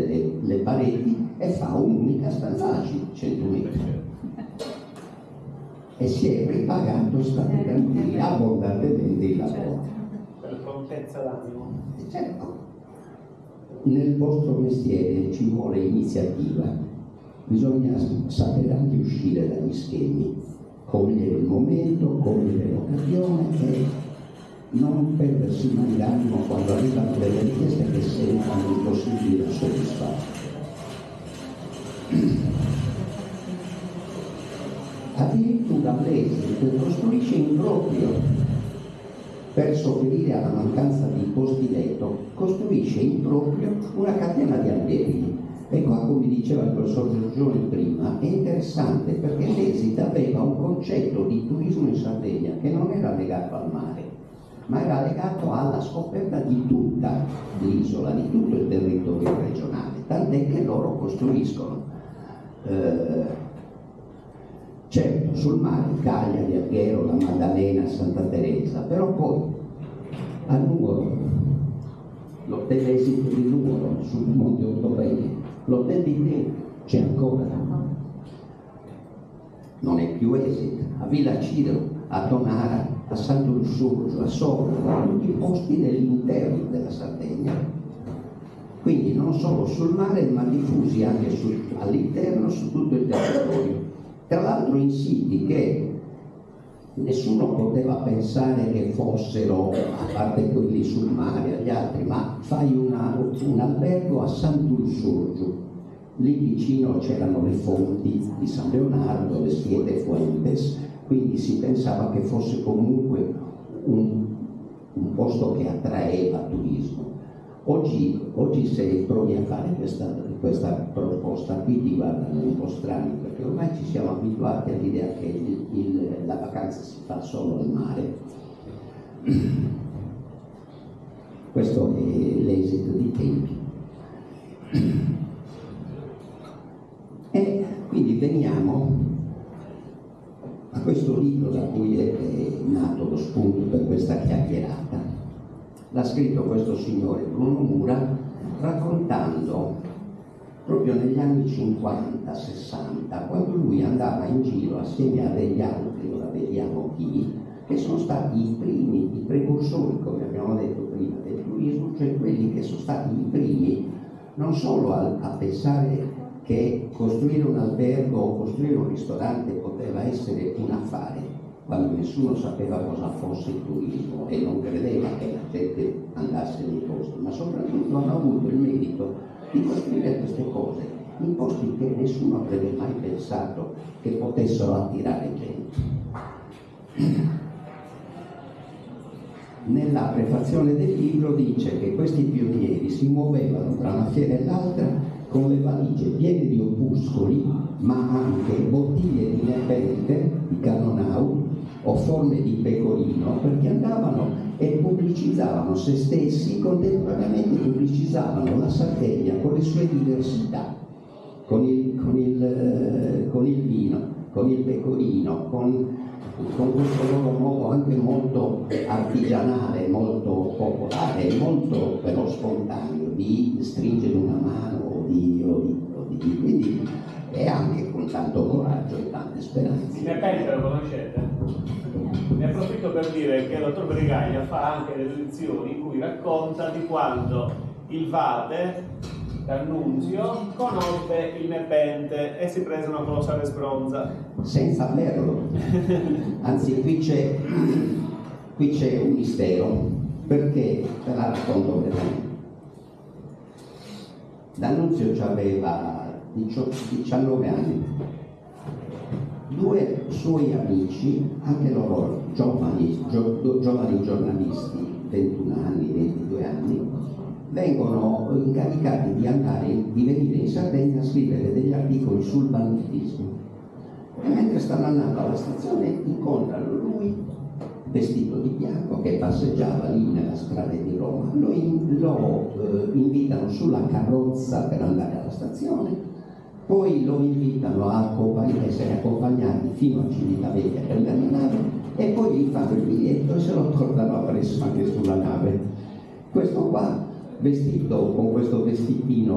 le, le pareti e fa un'unica stanzaccia, 100 metri. E si è ripagato, state tranquilli, abbondantemente il lavoro. Per prontezza d'animo. Certo, nel vostro mestiere ci vuole iniziativa, bisogna sapere anche uscire dagli schemi, cogliere il momento, cogliere l'occasione e non perdersi mai l'animo quando arrivano delle richieste che sembrano l'ESIT costruisce in proprio per sopperire alla mancanza di posti letto, costruisce in proprio una catena di alberghi. E qua, come diceva il professor Giorgione prima, è interessante perché l'Esit aveva un concetto di turismo in Sardegna che non era legato al mare, ma era legato alla scoperta di tutta l'isola, di tutto il territorio regionale, tant'è che loro costruiscono. Eh, certo sul mare, Cagliari, Alghero, la Maddalena, Santa Teresa, però poi a Nuoro, l'hotel esito di Nuoro, sul Monte Ottovene, l'hotel di Tempio, c'è ancora, non è più esito, a Villa Ciro, a Tonara, a Santo Lussurgio, a Sopra, tutti i posti dell'interno della Sardegna. Quindi non solo sul mare, ma diffusi anche all'interno, su tutto il territorio tra l'altro in siti che nessuno poteva pensare che fossero, a parte quelli sul mare, agli altri, ma fai una, un albergo a Sant'Ursurgiu, lì vicino c'erano le fonti di San Leonardo, le Siete Fuentes, quindi si pensava che fosse comunque un, un posto che attraeva turismo. Oggi, oggi, se provi a fare questa, questa, proposta qui ti guardano un po' strani perché ormai ci siamo abituati all'idea che il, il, la vacanza si fa solo al mare. Questo è l'esito di tempi. E quindi veniamo a questo libro da cui è nato lo spunto per questa chiacchierata l'ha scritto questo signore Bruno Mura raccontando proprio negli anni 50-60 quando lui andava in giro assieme a degli altri, ora vediamo chi, che sono stati i primi, i precursori, come abbiamo detto prima, del turismo, cioè quelli che sono stati i primi non solo a, a pensare che costruire un albergo o costruire un ristorante poteva essere un affare, quando nessuno sapeva cosa fosse il turismo e non credeva che la gente andasse nei posti, ma soprattutto hanno avuto il merito di costruire queste cose in posti che nessuno avrebbe mai pensato che potessero attirare gente. Nella prefazione del libro dice che questi pionieri si muovevano tra una fiera e l'altra con le valigie piene di opuscoli, ma anche bottiglie di nepente, di cannonau, o forme di pecorino perché andavano e pubblicizzavano se stessi, contemporaneamente pubblicizzavano la Sardegna con le sue diversità, con il, con il, eh, con il vino, con il pecorino, con, con, questo loro modo anche molto artigianale, molto popolare, molto però spontaneo di stringere una mano o di, o di, con tanto coraggio e tante speranze. In Nepente lo conoscete? Ne approfitto per dire che il dottor Brigaglia fa anche delle lezioni in cui racconta di quando il Vate, D'Annunzio, conobbe il Nepente e si prese una colossale sbronza. Senza averlo. Anzi, qui c'è, qui c'è un mistero, perché te la racconto brevemente. D'Annunzio ci aveva 19 anni. Due suoi amici, anche loro giovani, gio, giovani giornalisti, 21 anni, 22 anni, vengono incaricati di andare, di venire in Sardegna a scrivere degli articoli sul banditismo. E mentre stanno andando alla stazione incontrano lui vestito di bianco che passeggiava lì nella strada di Roma, lo, in, lo eh, invitano sulla carrozza per andare alla stazione poi lo invitano a essere accompagnati fino a Civitavecchia per la nave e poi gli fanno il biglietto e se lo tornano appresso anche sulla nave. Questo qua, vestito con questo vestitino